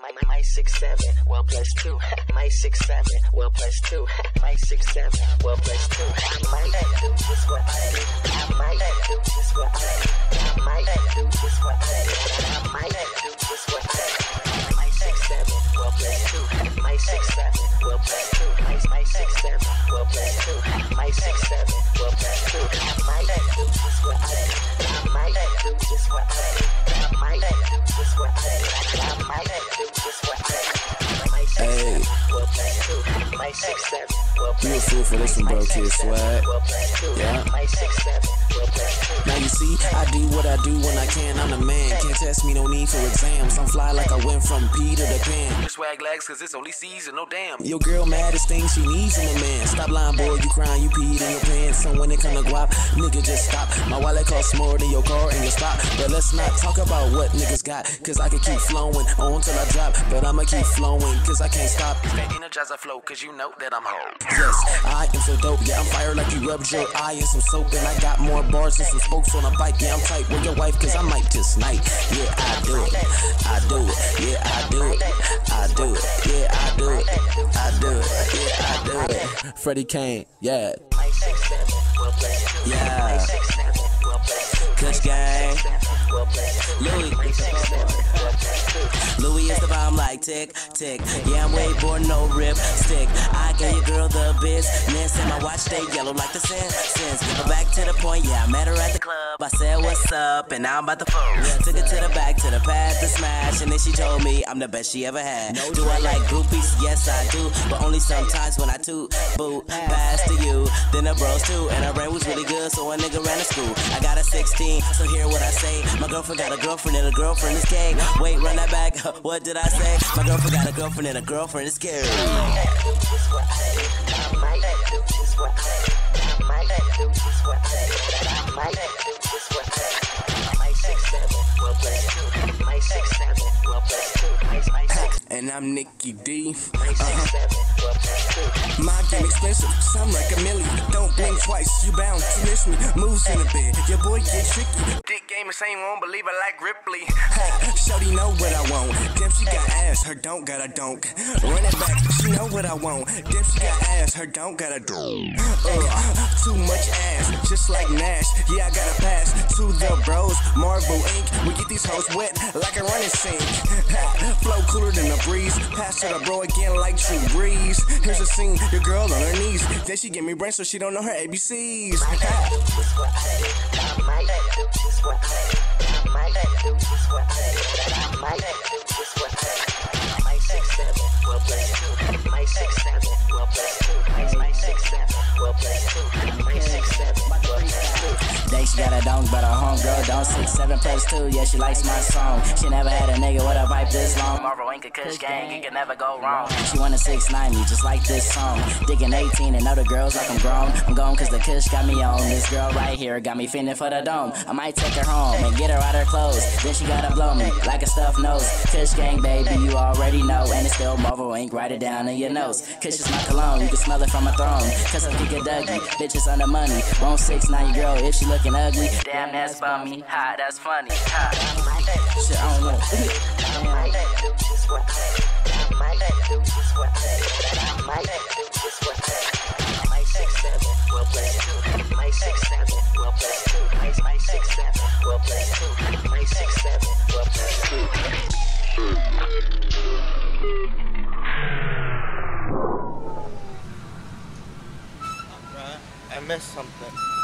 My, my, six seven, well plus two. My six seven, well plus two. My six seven, well plus two. I might do just what I do. I might do just what I do. I might do just what I do. I might do just what I do. My six seven, well plus two. My six seven, well plus two. My my six seven, well plus two. My six seven, well plus two. I might do just what I do. I might do just what I do. I might do just what I do. Six seven, well a fool for this one, bro, kid swag. well two. Yeah. Six seven, well plus two. Now you see, I do what I do when I can. I'm the man. Can't test me, no need for exams. I'm fly like I went from P to the pen. Your swag legs, cause it's only season, no damn. Your girl mad as things she needs in a man. Stop lying, boy, you crying, you peed in your pants. So when it come to guap, nigga, just stop. My wallet costs more than your car and your spot. But let's not talk about what niggas got. Cause I can keep flowing on till I drop. But I'ma keep flowing, cause I can't stop. That energizer flow, cause you know that I'm home. Yes, I am so dope. Yeah, I'm fired like you rubbed your eye in some soap. And I got more bars than some spokes on a bike. Yeah, I'm tight with your wife, cause I might just night. Yeah, I do it. I do it. Yeah, I do it. I do it. Yeah, I do it. I do it. Yeah, I do it. Freddie Kane, yeah. My six seven, well plus two. Yeah. My six seven, well plus two. Kush gang. Louis. My six seven, well plus two. Louis is the bomb like tick, tick. Yeah, I'm way born, no rip, stick. I gave your girl the business, and my watch stay yellow like the sin, sins. But back to the point, yeah, I met her at the club. I said, What's up? And now I'm about to phone. Took it to the back, to the path to smash, and then she told me I'm the best she ever had. Do I like groupies? Yes, I do, but only sometimes when I toot, boot, pass to you. Then the bros too, and her brain was really good, so a nigga ran to school. I got a 16, so hear what I say. My girlfriend got a girlfriend, and a girlfriend is gay. Wait, run that back. What did I say? My girlfriend got a girlfriend, and a girlfriend is gay. My six seven, well. My six seven, And I'm Nicky D. two. My game expensive, sound like a million. Don't blink twice, you bound to miss me. Moves in the bed, your boy get tricky. Dick game is same, won't believe I like Ripley. Ha, Shorty know what I want. Damn, she got ass, her don't got a donk. Run it back, she know what I want. Damn, she got ass, her don't got a donk. Uh, too much ass, just like Nash. Yeah, I gotta pass to the bros. Marble ink, we get these hoes wet like a running sink. Flow cooler than a breeze. Pass to the bro again like true breeze. Here's a scene, your girl on her knees. Then she give me brain so she don't know her ABCs. She got a dunk, but her homegirl don't six seven plus two. Yeah, she likes my song. She never had a nigga with a pipe this long. Marvel a Kush gang, it can never go wrong. She want a six ninety, just like this song. Digging 18 and other girls like I'm grown. I'm gone cause the Kush got me on. This girl right here got me feeling for the dome. I might take her home and get her out her clothes. Then she gotta blow me like a stuffed nose. Kush gang, baby, you already know. And it's still Marvel Inc. Write it down in your notes. Kush is my cologne, you can smell it from a throne. Cause I'm Giga Dougie, bitches on the money. Won't six nine girl if she looking ugly. Damn, that's bummy. Ha, that's funny. Ha. Shit, I don't. I missed something.